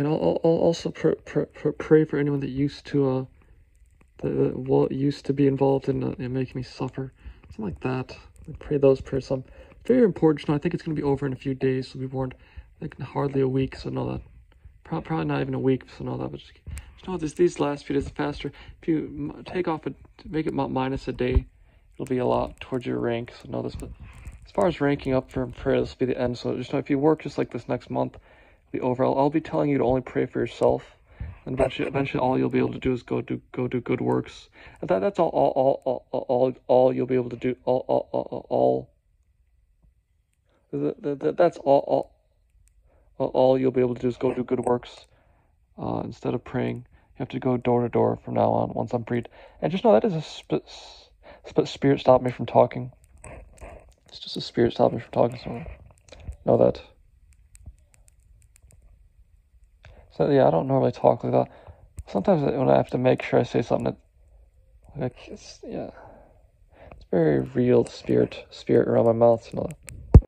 And I'll, I'll also pr- pr- pr- pray for anyone that used to uh that, that used to be involved in, uh, in making me suffer, something like that. I pray those prayers. Some very important. I think it's gonna be over in a few days, so be warned. Think hardly a week, so know that. Pro- Probably not even a week, so know that. But just, just know this these last few days faster. If you take off a make it mi- minus a day, it'll be a lot towards your rank. So know this. But as far as ranking up for prayer, this will be the end. So just know if you work just like this next month, it'll be over. I'll, be telling you to only pray for yourself. And eventually, eventually, all you'll be able to do is go do go do good works. And that that's all all all all all, all, you'll be able to do. All all all, all that, that, that's all, all all you'll be able to do is go do good works. Uh, instead of praying, you have to go door to door from now on. Once I'm freed, and just know that is a sp- sp- spirit stop me from talking. It's just a spirit stop me from talking. So know that. So yeah, I don't normally talk like that. Sometimes when I have to make sure I say something that, like, it's, yeah, it's very real spirit, spirit around my mouth and all that.